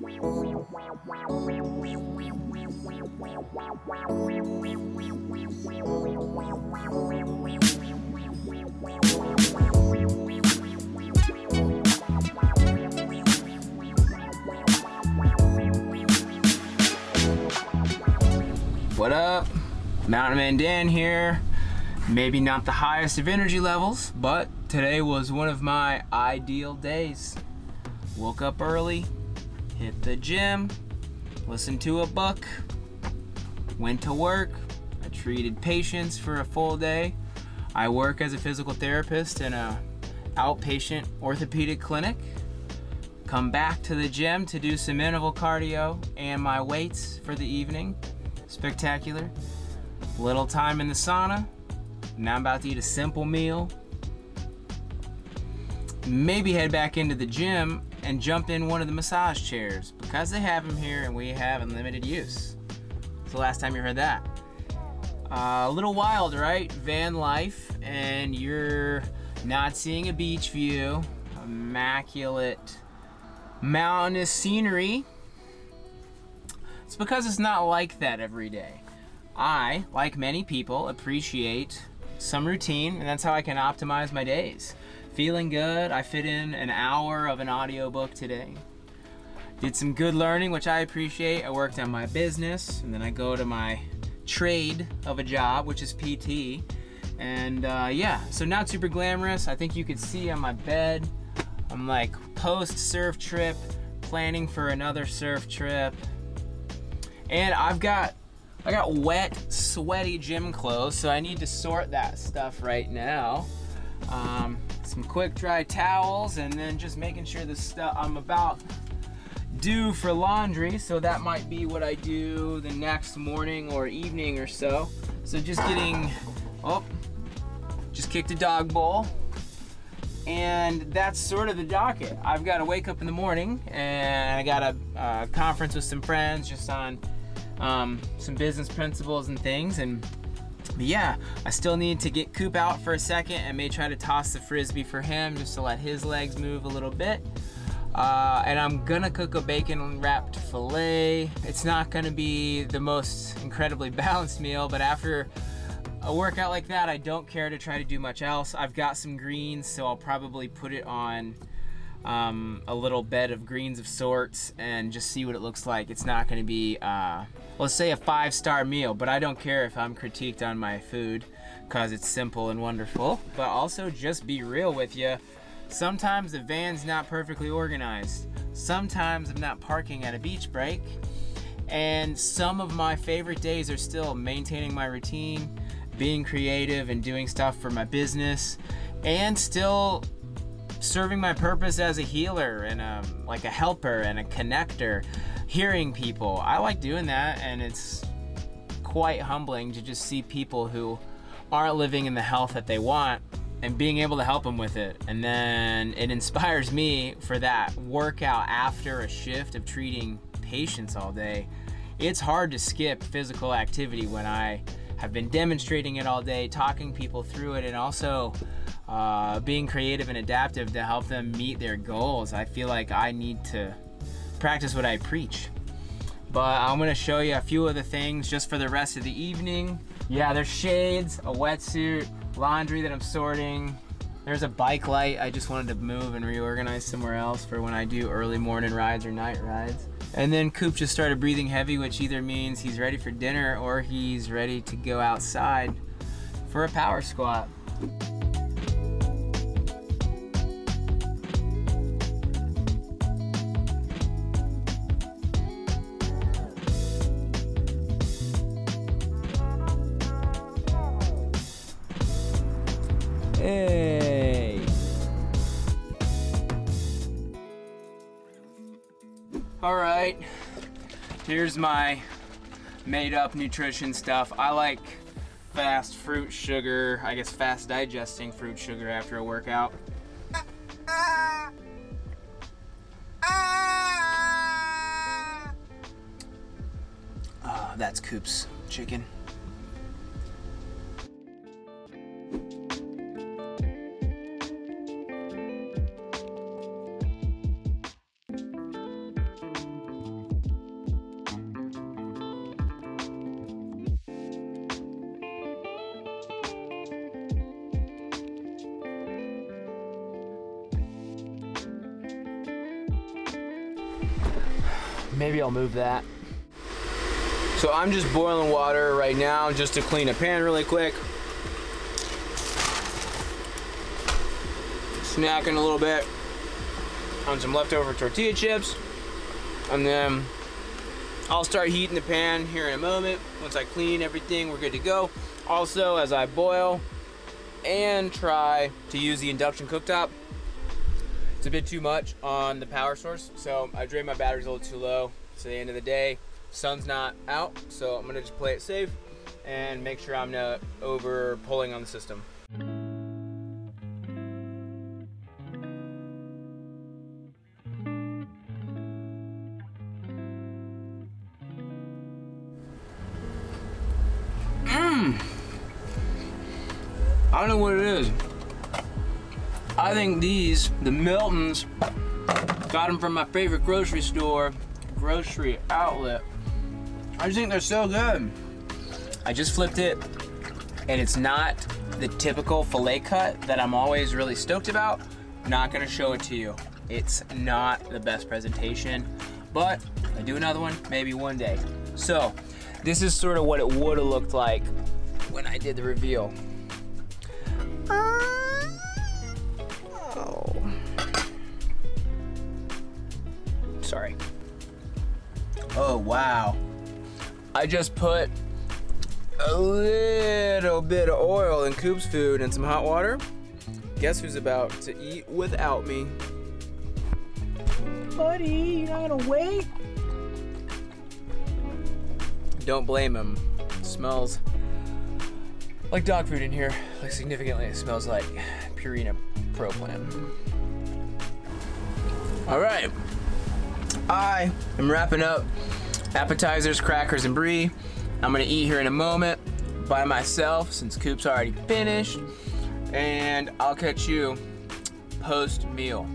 What up? Mountain Man Dan here. Maybe not the highest of energy levels, but today was one of my ideal days. Woke up early, hit the gym, listened to a book, went to work. I treated patients for a full day. I work as a physical therapist in a outpatient orthopedic clinic. Come back to the gym to do some interval cardio and my weights for the evening. Spectacular. Little time in the sauna. Now I'm about to eat a simple meal. Maybe head back into the gym and jump in one of the massage chairs because they have them here and we have unlimited use. It's the last time you heard that. Uh, a little wild, right? Van life, and you're not seeing a beach view, immaculate mountainous scenery. It's because it's not like that every day. I, like many people, appreciate some routine, and that's how I can optimize my days. Feeling good, I fit in an hour of an audiobook today. Did some good learning, which I appreciate. I worked on my business, and then I go to my trade of a job, which is PT. And uh, yeah, so not super glamorous. I think you could see on my bed, I'm like post surf trip, planning for another surf trip. And I've got I got wet, sweaty gym clothes, so I need to sort that stuff right now. Um, some quick dry towels, and then just making sure the stuff I'm about due for laundry, so that might be what I do the next morning or evening or so. So just getting, oh, just kicked a dog bowl. And that's sort of the docket. I've got to wake up in the morning and I got a, a conference with some friends just on um, some business principles and things. And yeah, I still need to get Coop out for a second and may try to toss the frisbee for him just to let his legs move a little bit. Uh, and I'm gonna cook a bacon wrapped filet. It's not gonna be the most incredibly balanced meal, but after a workout like that, I don't care to try to do much else. I've got some greens, so I'll probably put it on um, a little bed of greens of sorts and just see what it looks like. It's not gonna be, uh, let's say a five star meal, but I don't care if I'm critiqued on my food because it's simple and wonderful. But also just be real with you. Sometimes the van's not perfectly organized. Sometimes I'm not parking at a beach break. And some of my favorite days are still maintaining my routine, being creative and doing stuff for my business, and still serving my purpose as a healer and a, like a helper and a connector, hearing people. I like doing that, and it's quite humbling to just see people who aren't living in the health that they want and being able to help them with it. And then it inspires me for that workout after a shift of treating patients all day. It's hard to skip physical activity when I have been demonstrating it all day, talking people through it, and also uh, being creative and adaptive to help them meet their goals. I feel like I need to practice what I preach. But I'm gonna show you a few of the things just for the rest of the evening. Yeah, there's shades, a wetsuit, laundry that I'm sorting. There's a bike light I just wanted to move and reorganize somewhere else for when I do early morning rides or night rides. And then Coop just started breathing heavy, which either means he's ready for dinner or he's ready to go outside for a power squat. All right, here's my made up nutrition stuff. I like fast fruit sugar, I guess fast digesting fruit sugar after a workout. Oh, that's Coop's chicken. Maybe I'll move that. So I'm just boiling water right now just to clean a pan really quick. Snacking a little bit on some leftover tortilla chips. And then I'll start heating the pan here in a moment. Once I clean everything, we're good to go. Also, as I boil and try to use the induction cooktop, it's a bit too much on the power source. So I drained my batteries a little too low. So the end of the day, sun's not out. So I'm gonna just play it safe and make sure I'm not over pulling on the system. Mmm. I don't know what it is. I think these, the Miltons, got them from my favorite grocery store, grocery outlet. I just think they're so good. I just flipped it, and it's not the typical filet cut that I'm always really stoked about. Not gonna show it to you. It's not the best presentation, but I do another one, maybe one day. So, this is sort of what it would have looked like when I did the reveal. Oh. Oh, wow. I just put a little bit of oil in Coop's food and some hot water. Guess who's about to eat without me? Buddy, you're not gonna wait? Don't blame him. It smells like dog food in here. Like significantly, it smells like Purina Pro Plan. All right, I am wrapping up appetizers, crackers, and brie. I'm gonna eat here in a moment by myself since Coop's already finished, and I'll catch you post meal.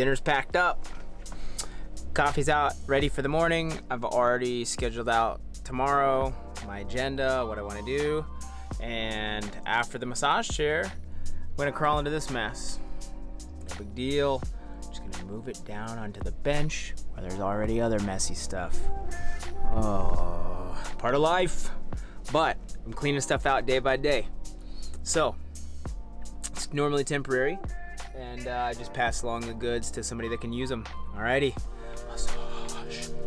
Dinner's packed up. Coffee's out, ready for the morning. I've already scheduled out tomorrow, my agenda, what I wanna do. And after the massage chair, I'm gonna crawl into this mess. No big deal. Just gonna move it down onto the bench where there's already other messy stuff. Oh, part of life. But I'm cleaning stuff out day by day. So, it's normally temporary and uh, just pass along the goods to somebody that can use them. Alrighty. Massage.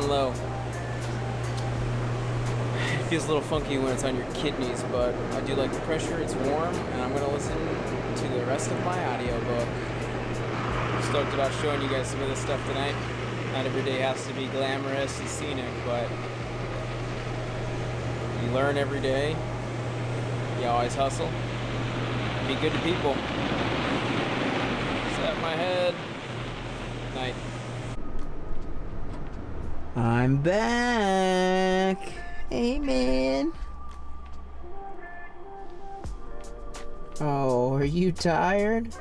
Down low. It feels a little funky when it's on your kidneys, but I do like the pressure. It's warm, and I'm gonna listen to the rest of my audiobook. I'm stoked about showing you guys some of this stuff tonight. Not every day has to be glamorous and scenic, but you learn every day. You always hustle. Be good to people. Set my head. Night. I'm back. Hey, man. Oh, are you tired?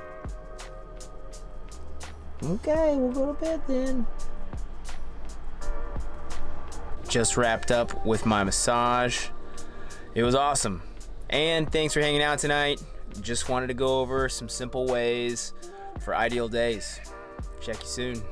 Okay, we'll go to bed then. Just wrapped up with my massage. It was awesome. And thanks for hanging out tonight. Just wanted to go over some simple ways for ideal days. Check you soon.